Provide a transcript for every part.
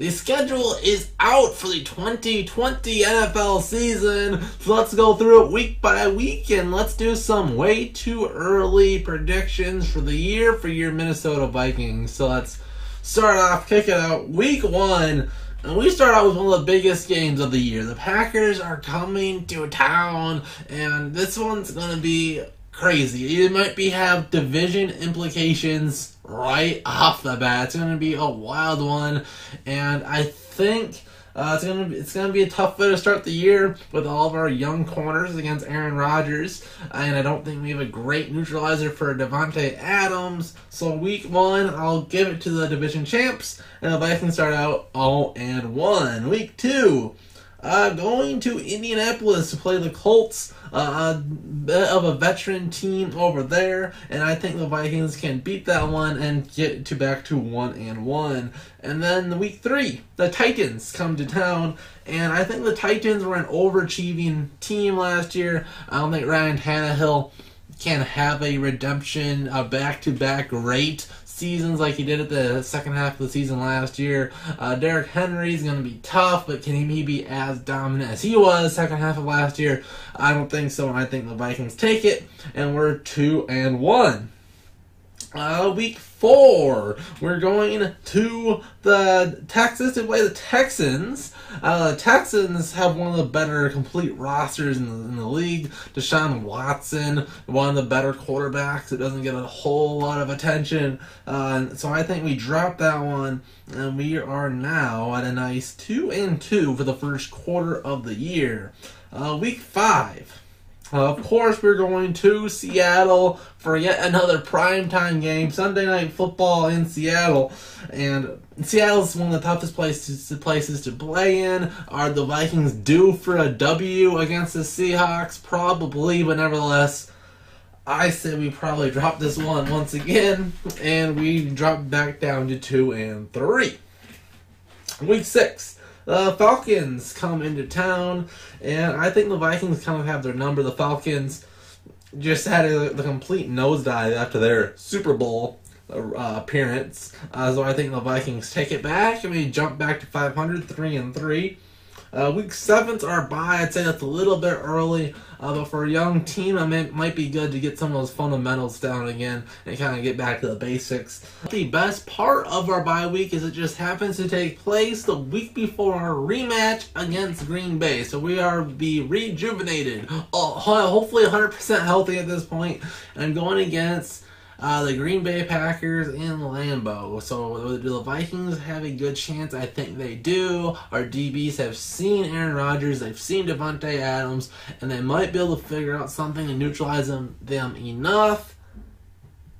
The schedule is out for the 2020 NFL season. So let's go through it week by week and let's do some way too early predictions for the year for your Minnesota Vikings. So let's start off, kick it out. Week one. And we start out with one of the biggest games of the year. The Packers are coming to town, and this one's going to be crazy. It might be have division implications right off the bat. It's to be a wild one, and I think uh, it's gonna be, it's gonna be a tough way to start the year with all of our young corners against Aaron Rodgers, and I don't think we have a great neutralizer for Davante Adams. So week one, I'll give it to the division champs, and the Vikings start out 0 and one. Week two. Uh, going to Indianapolis to play the Colts, uh, of a veteran team over there, and I think the Vikings can beat that one and get to back to one and one. And then the week three, the Titans come to town, and I think the Titans were an overachieving team last year. I don't think Ryan Tannehill can have a redemption, a back-to-back great seasons like he did at the second half of the season last year. Uh, Derrick Henry is going to be tough, but can he be as dominant as he was second half of last year? I don't think so, and I think the Vikings take it, and we're two and one. Uh, week four, we're going to the Texas to play the Texans. Uh, Texans have one of the better complete rosters in the, in the league. Deshaun Watson, one of the better quarterbacks. It doesn't get a whole lot of attention. Uh, so I think we drop that one, and we are now at a nice two and two for the first quarter of the year. Uh, week five. Of course, we're going to Seattle for yet another primetime game, Sunday Night Football in Seattle. And Seattle's one of the toughest places, places to play in. Are the Vikings due for a W against the Seahawks? Probably, but nevertheless, I said we probably drop this one once again, and we drop back down to 2 and 3. Week 6. The Falcons come into town, and I think the Vikings kind of have their number. The Falcons just had a, the complete nosedive after their Super Bowl uh, appearance. Uh, so I think the Vikings take it back and we jump back to 500, 3 and 3. Uh, week seven's our bye. I'd say that's a little bit early, uh, but for a young team, it may, might be good to get some of those fundamentals down again and kind of get back to the basics. The best part of our bye week is it just happens to take place the week before our rematch against Green Bay. So we are be rejuvenated, uh, hopefully 100% healthy at this point, and going against uh, the Green Bay Packers in Lambeau. So do the Vikings have a good chance? I think they do. Our DBs have seen Aaron Rodgers, they've seen Davante Adams, and they might be able to figure out something to neutralize them, them enough.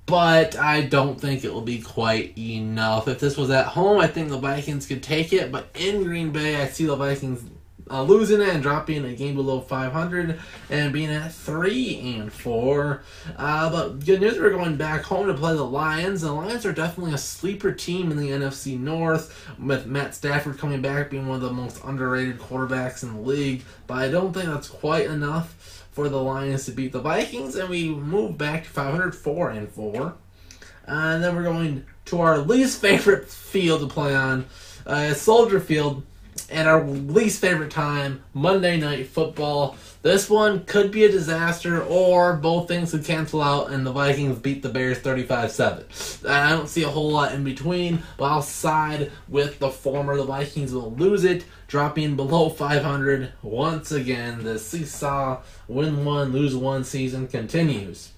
But I don't think it will be quite enough. If this was at home, I think the Vikings could take it. But in Green Bay, I see the Vikings uh, losing and dropping a game below 500 and being at 3 and 4. Uh, but good news, we're going back home to play the Lions. The Lions are definitely a sleeper team in the NFC North, with Matt Stafford coming back, being one of the most underrated quarterbacks in the league. But I don't think that's quite enough for the Lions to beat the Vikings, and we move back to 504 and 4. And then we're going to our least favorite field to play on, uh, Soldier Field and our least favorite time, Monday Night Football. This one could be a disaster, or both things could cancel out and the Vikings beat the Bears 35 7. I don't see a whole lot in between, but I'll side with the former. The Vikings will lose it, dropping below 500 once again. The seesaw win one, lose one season continues.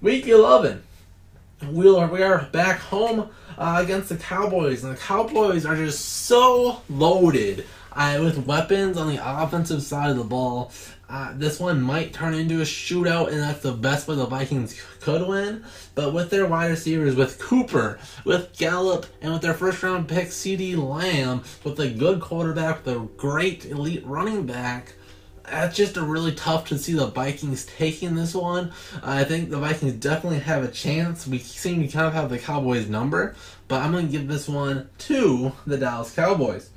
Week 11. We are, we are back home uh, against the Cowboys, and the Cowboys are just so loaded uh, with weapons on the offensive side of the ball. Uh, this one might turn into a shootout, and that's the best way the Vikings could win. But with their wide receivers, with Cooper, with Gallup, and with their first round pick, CeeDee Lamb, with a good quarterback, with a great elite running back, that's just a really tough to see the Vikings taking this one. I think the Vikings definitely have a chance. We seem to kind of have the Cowboys number, but I'm going to give this one to the Dallas Cowboys.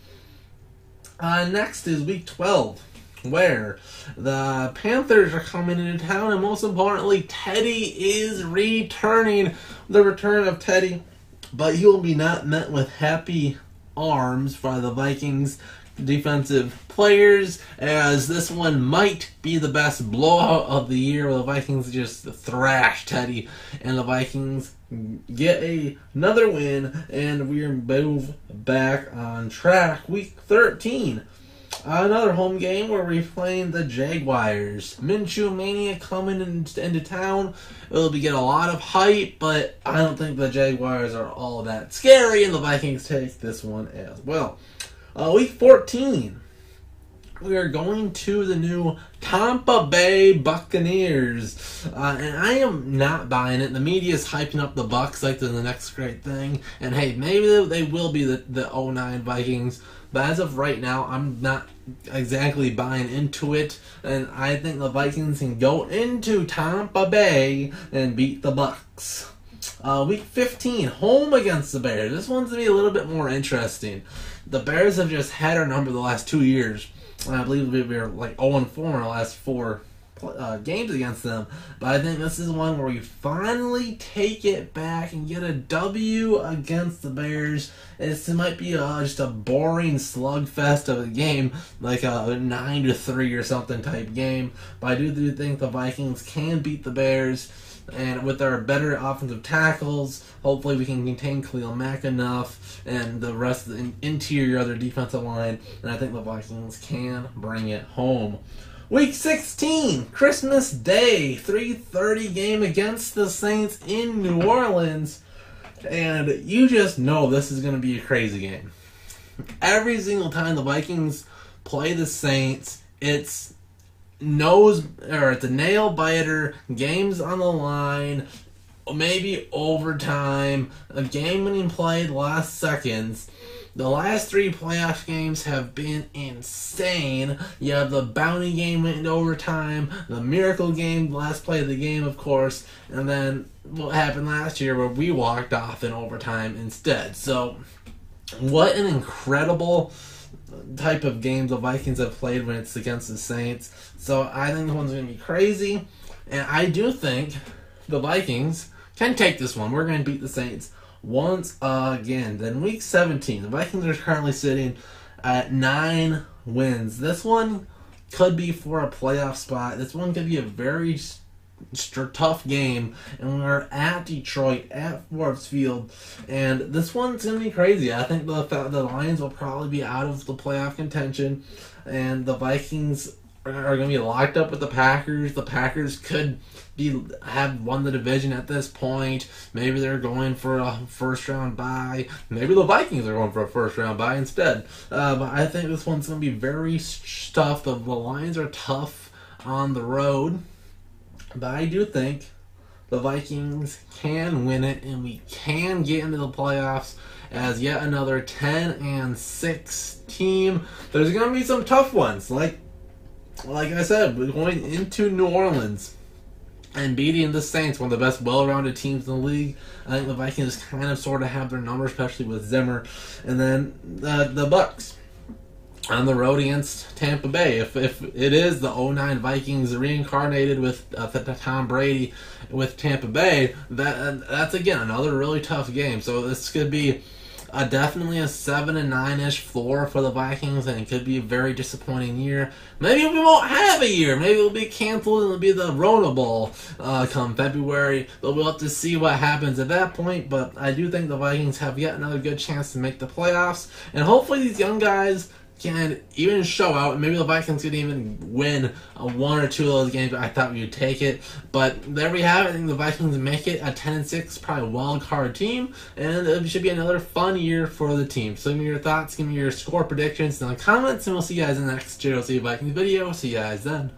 Uh, next is Week 12, where the Panthers are coming into town, and most importantly, Teddy is returning. The return of Teddy, but he will be not met with happy arms by the Vikings defensive players, as this one might be the best blowout of the year. Where The Vikings just thrash Teddy, and the Vikings get a, another win, and we move back on track. Week 13. Another home game where we're playing the Jaguars. Minshew Mania coming in, into town. It'll be get a lot of hype, but I don't think the Jaguars are all that scary, and the Vikings take this one as well. Uh, week 14, we are going to the new Tampa Bay Buccaneers, uh, and I am not buying it. The media is hyping up the Bucks like they're the next great thing, and hey, maybe they will be the the 09 Vikings. But as of right now, I'm not exactly buying into it, and I think the Vikings can go into Tampa Bay and beat the Bucks. Uh, week 15, home against the Bears. This one's gonna be a little bit more interesting the Bears have just had our number the last two years. And I believe we were like 0 4 in our last four uh, games against them. But I think this is one where we finally take it back and get a W against the Bears. It's, it might be a, just a boring slugfest of a game, like a 9 to 3 or something type game. But I do, do think the Vikings can beat the Bears. And with our better offensive tackles, hopefully we can contain Khalil Mack enough and the rest of the interior other defensive line. And I think the Vikings can bring it home. Week 16, Christmas Day, 3:30 game against the Saints in New Orleans. And you just know this is going to be a crazy game. Every single time the Vikings play the Saints, it's nose or it's a nail biter, games on the line, maybe overtime, a game winning play last seconds. The last three playoff games have been insane. You have the bounty game went overtime, the miracle game, last play of the game, of course, and then what happened last year where we walked off in overtime instead. So, what an incredible type of game the Vikings have played when it's against the Saints. So I think the one's going to be crazy. And I do think the Vikings can take this one. We're going to beat the Saints once again. Then week 17, the Vikings are currently sitting at nine wins. This one could be for a playoff spot. This one could be a very tough game, and we're at Detroit at Ford Field, and this one's gonna be crazy. I think the the Lions will probably be out of the playoff contention, and the Vikings are to be locked up with the Packers. The Packers could be have won the division at this point. Maybe they're going for a first round bye. Maybe the Vikings are going for a first round bye instead. Uh, but I think this one's to be very tough. The, the Lions are tough on the road. But I do think the Vikings can win it and we can get into the playoffs as yet another 10 and 6 team. There's going to be some tough ones. Like like I said, we're going into New Orleans and beating the Saints, one of the best well-rounded teams in the league. I think the Vikings kind of sort of have their number, especially with Zimmer, and then uh, the Bucks on the road against Tampa Bay. If if it is the 09 Vikings reincarnated with uh, Tom Brady with Tampa Bay, that that's again another really tough game. So this could be uh, definitely a seven and nine ish floor for the Vikings, and it could be a very disappointing year. Maybe we won't have a year. Maybe it'll be canceled and it'll be the Rona Bowl uh, come February. But we'll have to see what happens at that point. But I do think the Vikings have yet another good chance to make the playoffs, and hopefully these young guys can even show out. Maybe the Vikings could even win one or two of those games. I thought we would take it, but there we have it. I think the Vikings make it a ten and six, probably wild card team, and it should be another fun year for the team. So give me your thoughts, give me your score predictions in the comments, and we'll see you guys in the next JOC Vikings video. See you guys then.